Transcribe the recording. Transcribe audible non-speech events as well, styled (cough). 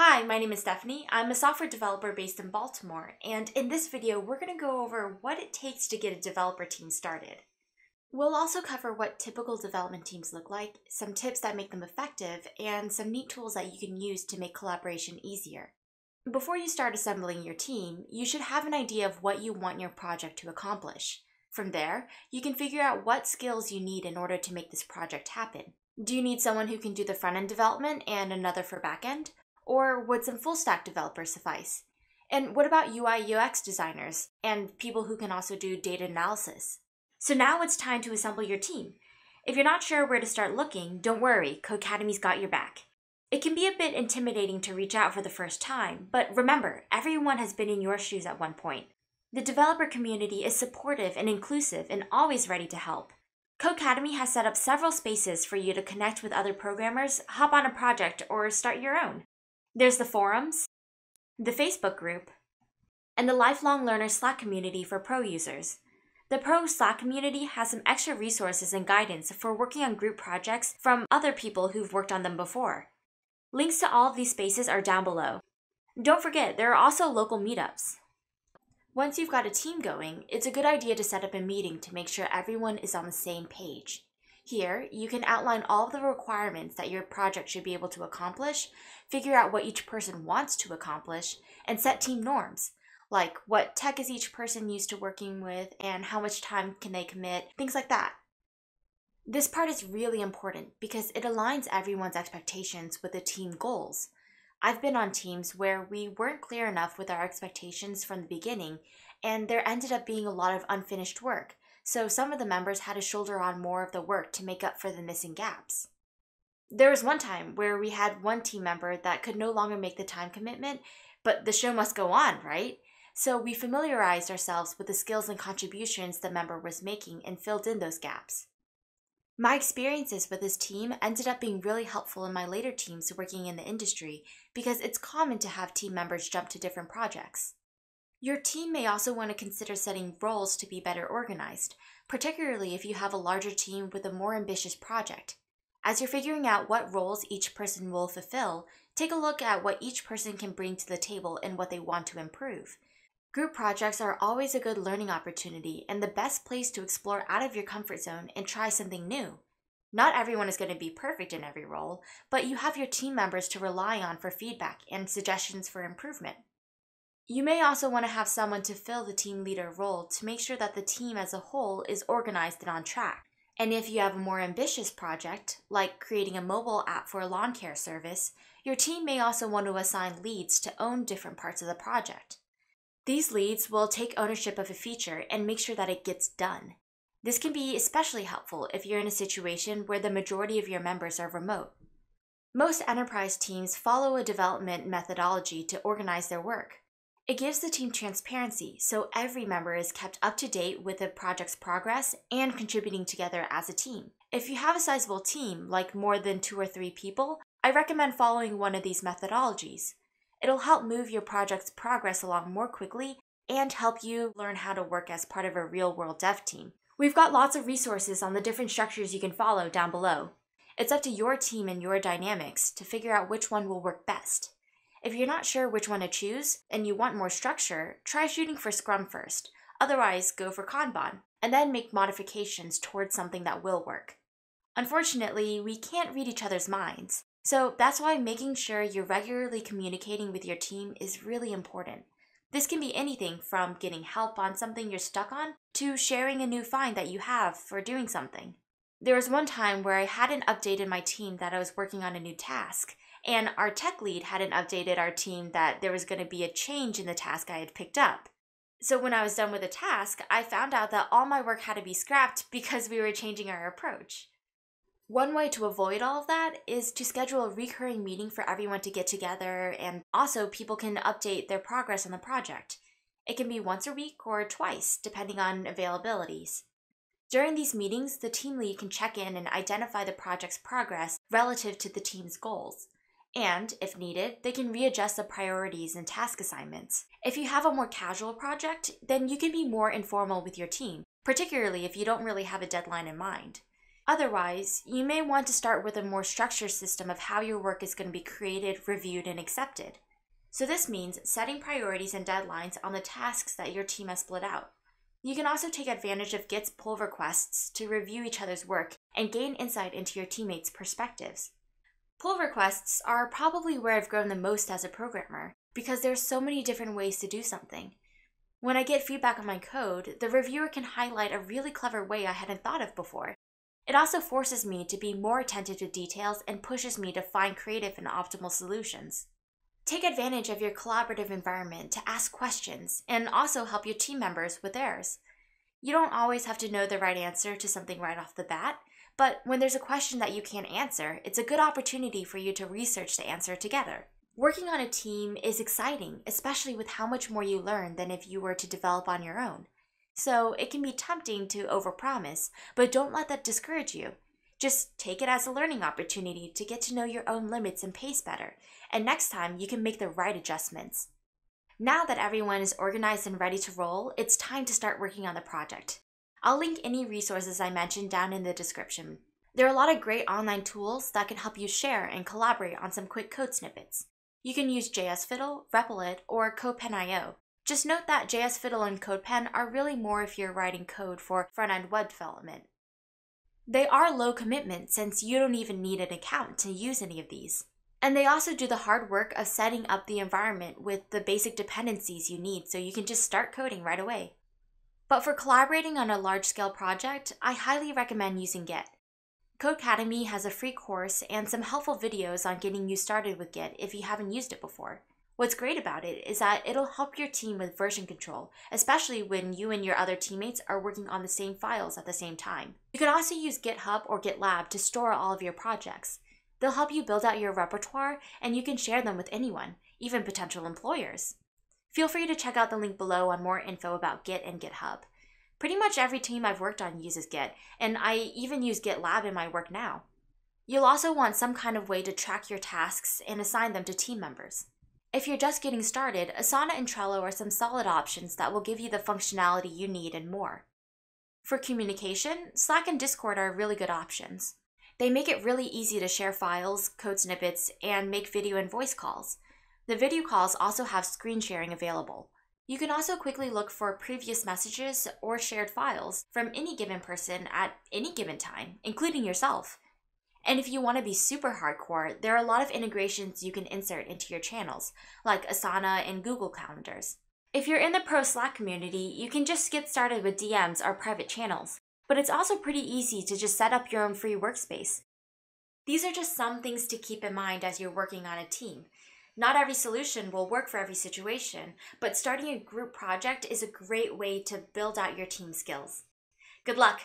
Hi, my name is Stephanie. I'm a software developer based in Baltimore, and in this video, we're going to go over what it takes to get a developer team started. We'll also cover what typical development teams look like, some tips that make them effective, and some neat tools that you can use to make collaboration easier. Before you start assembling your team, you should have an idea of what you want your project to accomplish. From there, you can figure out what skills you need in order to make this project happen. Do you need someone who can do the front end development and another for back end? Or would some full stack developers suffice? And what about UI UX designers and people who can also do data analysis? So now it's time to assemble your team. If you're not sure where to start looking, don't worry, Codecademy's got your back. It can be a bit intimidating to reach out for the first time, but remember, everyone has been in your shoes at one point. The developer community is supportive and inclusive and always ready to help. Codecademy has set up several spaces for you to connect with other programmers, hop on a project, or start your own. There's the forums, the Facebook group, and the Lifelong Learner Slack community for pro users. The Pro Slack community has some extra resources and guidance for working on group projects from other people who've worked on them before. Links to all of these spaces are down below. Don't forget, there are also local meetups. Once you've got a team going, it's a good idea to set up a meeting to make sure everyone is on the same page. Here, you can outline all of the requirements that your project should be able to accomplish, figure out what each person wants to accomplish, and set team norms, like what tech is each person used to working with and how much time can they commit, things like that. This part is really important because it aligns everyone's expectations with the team goals. I've been on teams where we weren't clear enough with our expectations from the beginning, and there ended up being a lot of unfinished work, so some of the members had to shoulder on more of the work to make up for the missing gaps. There was one time where we had one team member that could no longer make the time commitment, but the show must go on, right? So we familiarized ourselves with the skills and contributions the member was making and filled in those gaps. My experiences with this team ended up being really helpful in my later teams working in the industry because it's common to have team members jump to different projects. Your team may also want to consider setting roles to be better organized, particularly if you have a larger team with a more ambitious project. As you're figuring out what roles each person will fulfill, take a look at what each person can bring to the table and what they want to improve. Group projects are always a good learning opportunity and the best place to explore out of your comfort zone and try something new. Not everyone is going to be perfect in every role, but you have your team members to rely on for feedback and suggestions for improvement. You may also want to have someone to fill the team leader role to make sure that the team as a whole is organized and on track. And if you have a more ambitious project, like creating a mobile app for a lawn care service, your team may also want to assign leads to own different parts of the project. These leads will take ownership of a feature and make sure that it gets done. This can be especially helpful if you're in a situation where the majority of your members are remote. Most enterprise teams follow a development methodology to organize their work. It gives the team transparency so every member is kept up to date with the project's progress and contributing together as a team. If you have a sizable team, like more than two or three people, I recommend following one of these methodologies. It'll help move your project's progress along more quickly and help you learn how to work as part of a real world dev team. We've got lots of resources on the different structures you can follow down below. It's up to your team and your dynamics to figure out which one will work best. If you're not sure which one to choose and you want more structure, try shooting for Scrum first. Otherwise, go for Kanban, and then make modifications towards something that will work. Unfortunately, we can't read each other's minds, so that's why making sure you're regularly communicating with your team is really important. This can be anything from getting help on something you're stuck on to sharing a new find that you have for doing something. There was one time where I hadn't updated my team that I was working on a new task, and our tech lead hadn't updated our team that there was going to be a change in the task I had picked up. So when I was done with the task, I found out that all my work had to be scrapped (laughs) because we were changing our approach. One way to avoid all of that is to schedule a recurring meeting for everyone to get together, and also people can update their progress on the project. It can be once a week or twice, depending on availabilities. During these meetings, the team lead can check in and identify the project's progress relative to the team's goals. And, if needed, they can readjust the priorities and task assignments. If you have a more casual project, then you can be more informal with your team, particularly if you don't really have a deadline in mind. Otherwise, you may want to start with a more structured system of how your work is going to be created, reviewed, and accepted. So this means setting priorities and deadlines on the tasks that your team has split out. You can also take advantage of Git's pull requests to review each other's work and gain insight into your teammates' perspectives. Pull requests are probably where I've grown the most as a programmer because there's so many different ways to do something. When I get feedback on my code, the reviewer can highlight a really clever way I hadn't thought of before. It also forces me to be more attentive to details and pushes me to find creative and optimal solutions. Take advantage of your collaborative environment to ask questions and also help your team members with theirs. You don't always have to know the right answer to something right off the bat, but when there's a question that you can't answer, it's a good opportunity for you to research the answer together. Working on a team is exciting, especially with how much more you learn than if you were to develop on your own. So it can be tempting to overpromise, but don't let that discourage you. Just take it as a learning opportunity to get to know your own limits and pace better, and next time you can make the right adjustments. Now that everyone is organized and ready to roll, it's time to start working on the project. I'll link any resources I mentioned down in the description. There are a lot of great online tools that can help you share and collaborate on some quick code snippets. You can use JS Fiddle, Repl.it, or CodePen.io. Just note that JS Fiddle and CodePen are really more if you're writing code for front-end web development. They are low commitment since you don't even need an account to use any of these. And they also do the hard work of setting up the environment with the basic dependencies you need so you can just start coding right away. But for collaborating on a large scale project, I highly recommend using Git. Codecademy has a free course and some helpful videos on getting you started with Git if you haven't used it before. What's great about it is that it'll help your team with version control, especially when you and your other teammates are working on the same files at the same time. You can also use GitHub or GitLab to store all of your projects. They'll help you build out your repertoire and you can share them with anyone, even potential employers. Feel free to check out the link below on more info about Git and GitHub. Pretty much every team I've worked on uses Git, and I even use GitLab in my work now. You'll also want some kind of way to track your tasks and assign them to team members. If you're just getting started, Asana and Trello are some solid options that will give you the functionality you need and more. For communication, Slack and Discord are really good options. They make it really easy to share files, code snippets, and make video and voice calls. The video calls also have screen sharing available. You can also quickly look for previous messages or shared files from any given person at any given time, including yourself. And if you want to be super hardcore, there are a lot of integrations you can insert into your channels, like Asana and Google Calendars. If you're in the Pro Slack community, you can just get started with DMs or private channels, but it's also pretty easy to just set up your own free workspace. These are just some things to keep in mind as you're working on a team. Not every solution will work for every situation, but starting a group project is a great way to build out your team skills. Good luck!